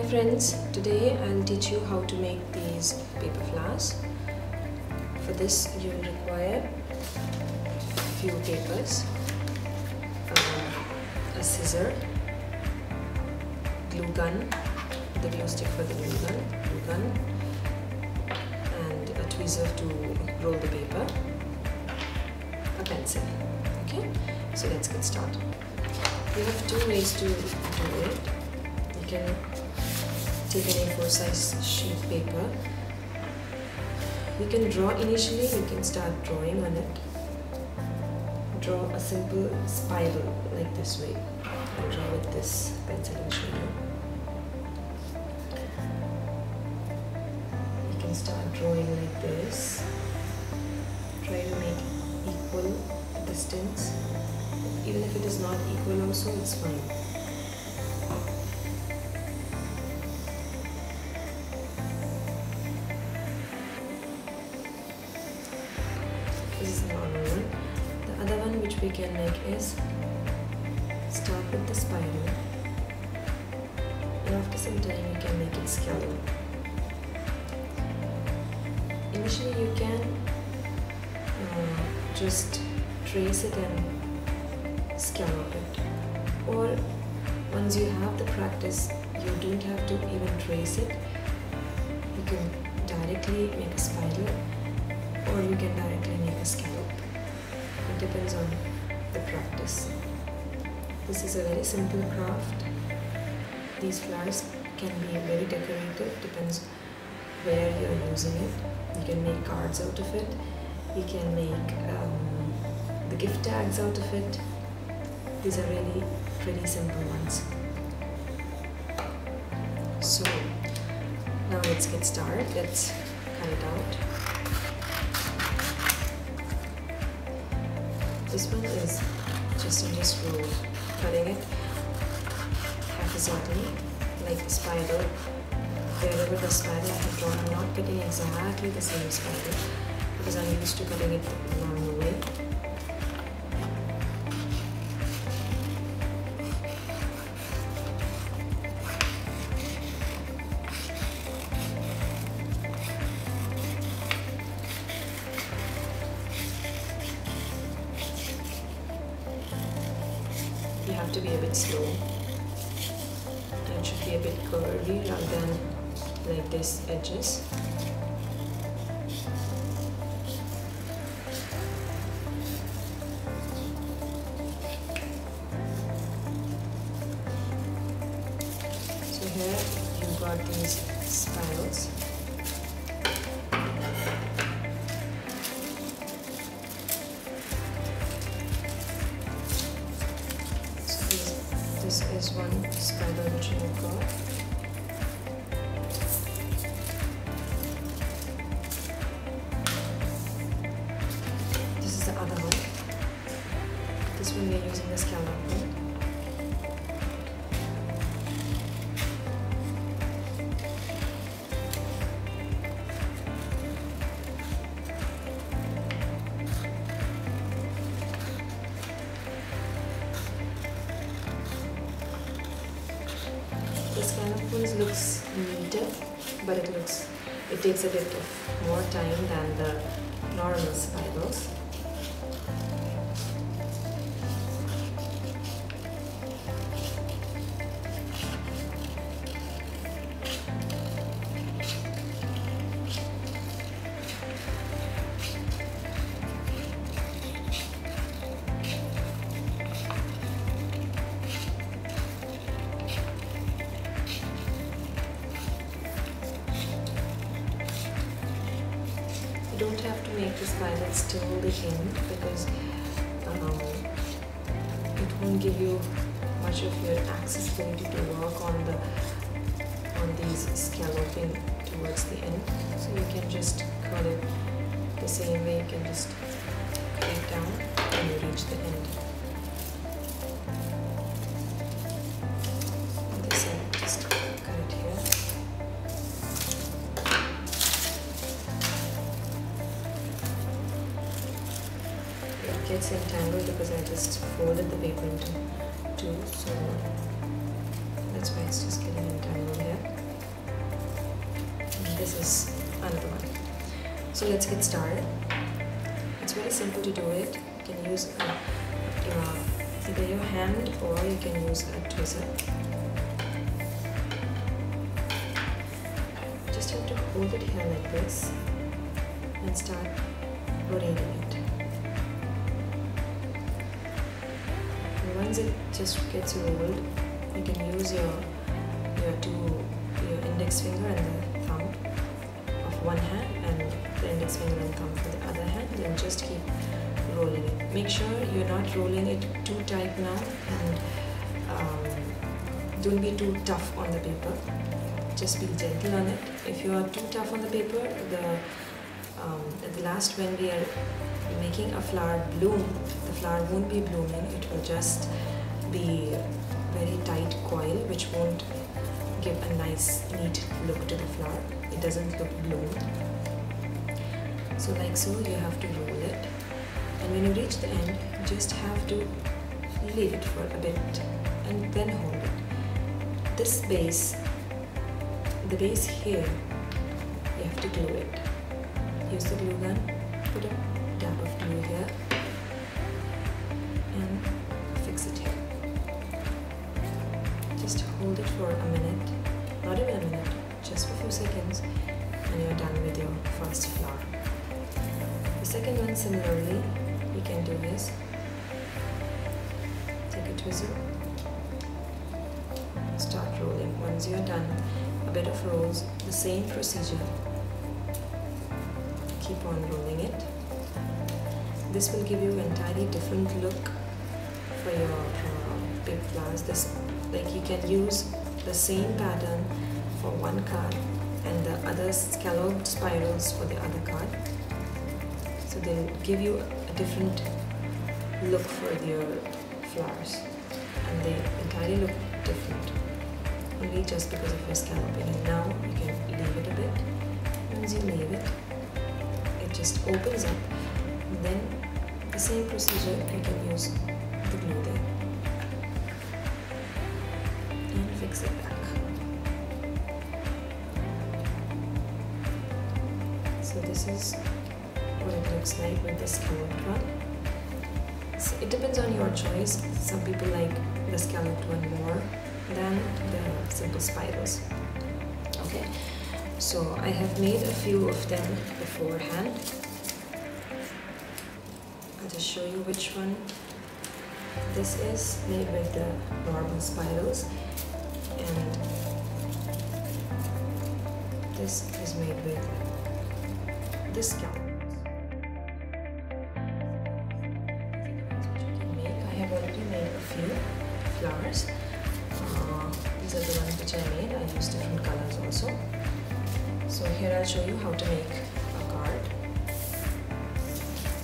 Hi friends, today I'll teach you how to make these paper flowers. For this you will require a few papers, uh, a scissor, glue gun, the glue stick for the glue gun, glue gun, and a tweezer to roll the paper, a pencil. Okay, so let's get started. We have two ways to do it. You can take an A4 size sheet paper. You can draw initially, you can start drawing on it. Draw a simple spiral like this way. I'll draw with this pencil and show you. You can start drawing like this. Try to make equal distance. Even if it is not equal also, it's fine. This is the one. The other one which we can make is start with the spiral and after some time you can make it scallop. Initially you can uh, just trace it and scallop it or once you have the practice you don't have to even trace it you can directly make a spiral or you can directly make a scallop. It depends on the practice. This is a very simple craft. These flowers can be very decorative, depends where you're using it. You can make cards out of it, you can make um, the gift tags out of it. These are really pretty simple ones. So now let's get started. Let's cut it out. This one is just in this row, cutting it haphazardly, like the spider. Wherever the spider I have drawn, I'm not cutting exactly the same spider because I'm used to cutting it along the way. Have to be a bit slow. And it should be a bit curvy rather than like this edges. So here you've got these spirals This one we are using the one. The ones looks neater, but it looks it takes a bit of more time than the normal spirals. Don't have to make the spirals till the end because um, it won't give you much of your accessibility to work on the on these scalloping towards the end. So you can just cut it the same way. You can just cut it down when you reach the end. It gets entangled because I just folded the paper into two so that's why it's just getting entangled here. And this is another one. So let's get started. It's very simple to do it. You can use a, either your hand or you can use a tweezer. Just have to hold it here like this and start rotating it once it just gets rolled. You can use your your two your index finger and the thumb of one hand and the index finger and thumb for the other hand and just keep rolling it. Make sure you're not rolling it too tight now and um, don't be too tough on the paper. Just be gentle on it. If you are too tough on the paper the um, at the last when we are making a flower bloom the flower won't be blooming. It will just be very tight coil which won't give a nice neat look to the flower. It doesn't look bloomed so like so you have to roll it. And when you reach the end you just have to leave it for a bit and then hold it. This base the base here you have to glue it use the glue gun. Put a dab of glue here. And fix it here. Just hold it for a minute. Not even a minute just for a few seconds and you're done with your first flower the second one similarly you can do is take a tweezer start rolling. Once you're done a bit of rolls. The same procedure keep on rolling it. This will give you an entirely different look for your uh, big flowers this like you can use the same pattern for one card and the other scalloped spirals for the other card. So they'll give you a different look for your flowers and they entirely look different. Only just because of your scalloping. And now you can leave it a bit. Once you leave it just opens up then the same procedure you can use the glue there. And fix it back. So this is what it looks like with the scalloped one. So it depends on your choice. Some people like the scalloped one more than the simple spirals. Okay so I have made a few of them beforehand. I'll just show you which one this is made with the normal spirals. And this is made with this scallop I have already made a few flowers. Uh, these are the ones which I made. I used different colors also so here I'll show you how to make a card.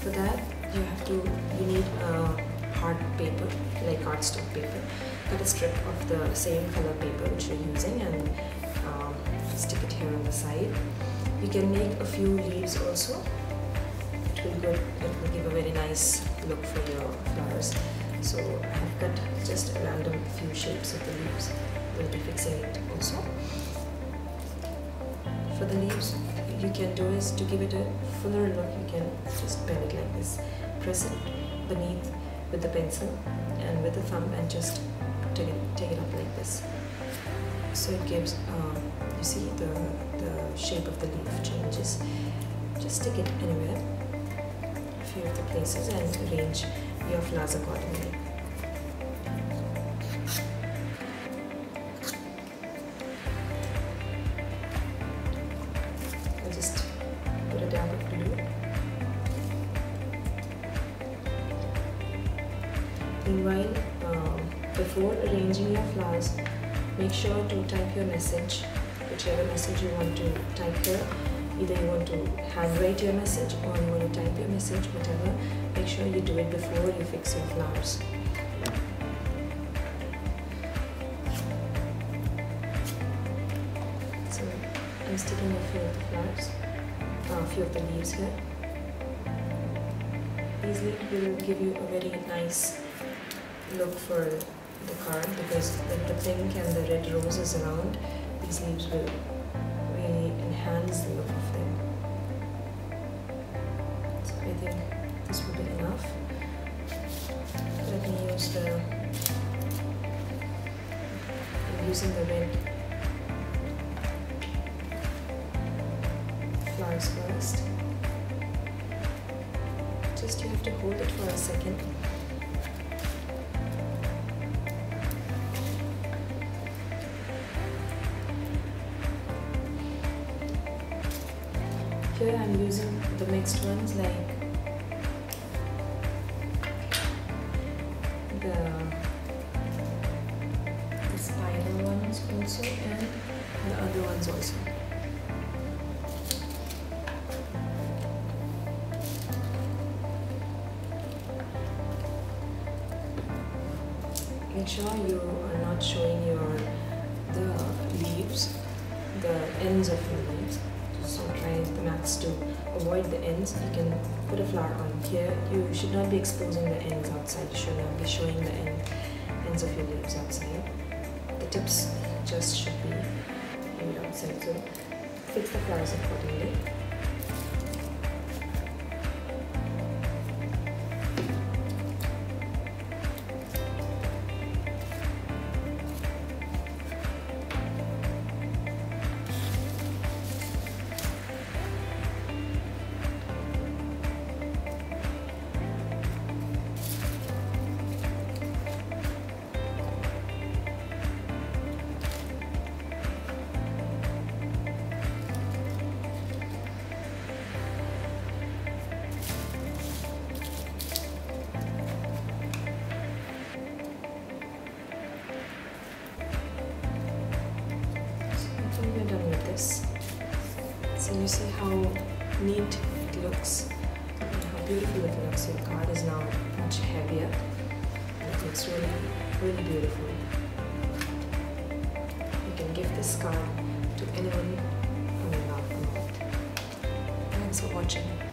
For that you have to you need a hard paper like cardstock paper cut a strip of the same color paper which you're using and um, stick it here on the side. You can make a few leaves also. It will it will give a very nice look for your flowers. So I have cut just a random few shapes of the leaves. We'll be fixing it also for the leaves you can do is to give it a fuller look you can just bend it like this. Press it beneath with the pencil and with the thumb and just take it, take it up like this. So it gives uh, you see the, the shape of the leaf changes. Just stick it anywhere a few of the places and arrange your flowers accordingly meanwhile um, before arranging your flowers make sure to type your message whichever message you want to type here. Either you want to handwrite your message or you want to type your message whatever. Make sure you do it before you fix your flowers. So I'm sticking a few of the flowers uh, a few of the leaves here. These leaves will give you a very nice look for the card because the pink and the red roses around, these leaves will really enhance the look of them. So I think this will be enough. Let me use the I'm using the red flowers first. Just you have to hold it for a second. Here I'm using the mixed ones like the, the spider ones also and the other ones also. Make sure you are not showing your the leaves, the ends of your leaves. So try the max to avoid the ends. You can put a flower on here. You should not be exposing the ends outside. You should not be showing the end, ends of your leaves outside. The tips just should be laid outside. So fix the flowers accordingly. This. So you see how neat it looks and how beautiful it looks. Your card is now much heavier. It looks really, really beautiful. You can give this card to anyone whom you love. Thanks for watching.